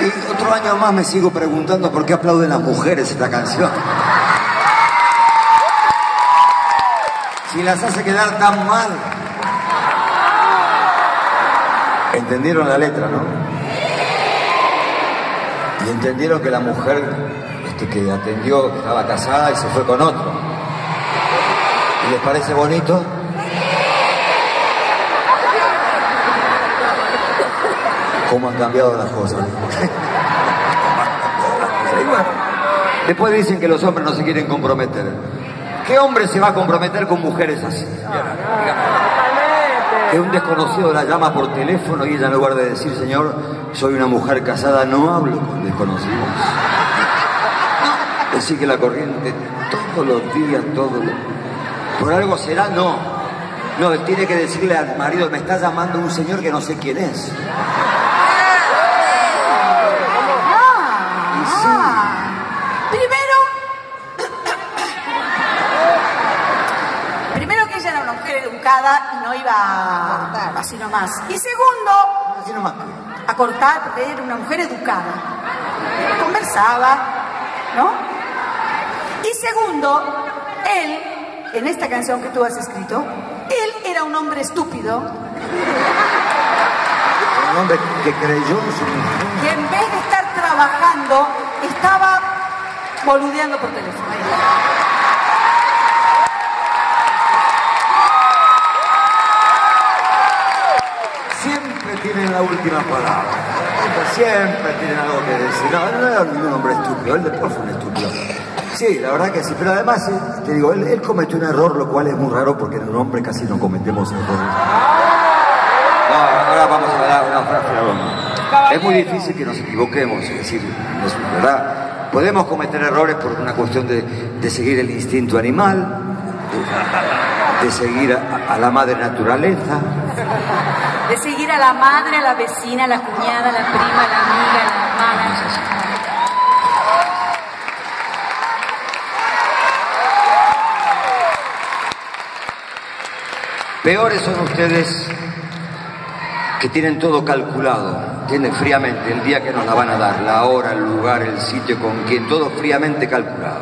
Y otro año más me sigo preguntando por qué aplauden las mujeres esta canción. Si las hace quedar tan mal. Entendieron la letra, ¿no? Y entendieron que la mujer este, que atendió estaba casada y se fue con otro. ¿Y les parece bonito? ¿Cómo han cambiado las cosas? Después dicen que los hombres no se quieren comprometer. ¿Qué hombre se va a comprometer con mujeres así? Que un desconocido la llama por teléfono y ella en lugar de decir, señor, soy una mujer casada, no hablo con desconocidos. Decir que la corriente todos los días, todos los... Por algo será, no. No, él tiene que decirle al marido, me está llamando un señor que no sé quién es. Y no iba así nomás. Y segundo, Así nomás. a cortar, porque era una mujer educada. Conversaba, ¿no? Y segundo, él, en esta canción que tú has escrito, él era un hombre estúpido Un hombre que creyó en su que en vez de estar trabajando, estaba boludeando por teléfono. Siempre tienen la última palabra. Siempre tienen algo que decir. No, no era ningún hombre estúpido. Él después fue un estúpido. Sí, la verdad que sí. Pero además, eh, te digo, él, él cometió un error, lo cual es muy raro porque en un hombre casi no cometemos errores. No, ahora vamos a dar una frase a broma. Es muy difícil que nos equivoquemos, es decir, es verdad. Podemos cometer errores por una cuestión de, de seguir el instinto animal, de, de seguir a- a la madre naturaleza. De seguir a la madre, a la vecina, a la cuñada, a la prima, a la amiga, a la hermana. Peores son ustedes que tienen todo calculado, tienen fríamente el día que nos la van a dar, la hora, el lugar, el sitio, con quien todo fríamente calculado.